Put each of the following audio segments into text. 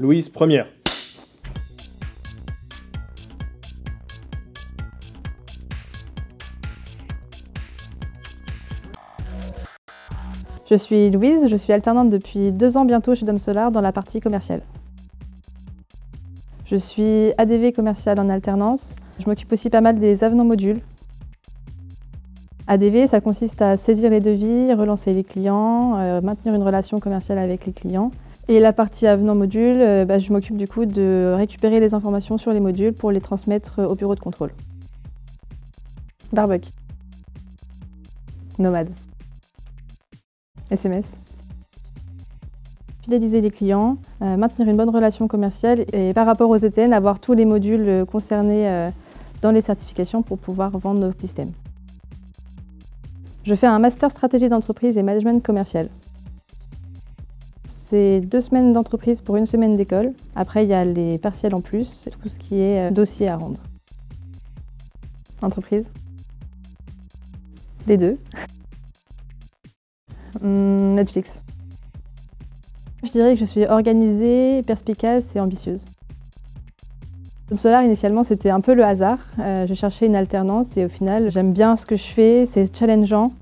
Louise première. Je suis Louise, je suis alternante depuis deux ans bientôt chez Dom Solar dans la partie commerciale. Je suis ADV commercial en alternance. Je m'occupe aussi pas mal des avenants modules. ADV, ça consiste à saisir les devis, relancer les clients, euh, maintenir une relation commerciale avec les clients. Et la partie avenant module, euh, bah, je m'occupe du coup de récupérer les informations sur les modules pour les transmettre au bureau de contrôle. Barbuck. Nomade. SMS. Fidéliser les clients, euh, maintenir une bonne relation commerciale et par rapport aux ETN, avoir tous les modules euh, concernés euh, dans les certifications pour pouvoir vendre nos systèmes. Je fais un master stratégie d'entreprise et management commercial. C'est deux semaines d'entreprise pour une semaine d'école. Après, il y a les partiels en plus, tout ce qui est dossier à rendre. Entreprise Les deux. Hmm, Netflix. Je dirais que je suis organisée, perspicace et ambitieuse. Comme Solar, initialement, c'était un peu le hasard. Euh, je cherchais une alternance et au final, j'aime bien ce que je fais, c'est challengeant.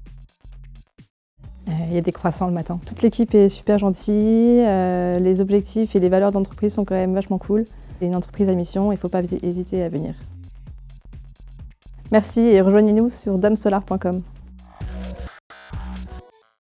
Il y a des croissants le matin. Toute l'équipe est super gentille, euh, les objectifs et les valeurs d'entreprise sont quand même vachement cool. C'est une entreprise à mission, il ne faut pas hésiter à venir. Merci et rejoignez-nous sur damsolar.com.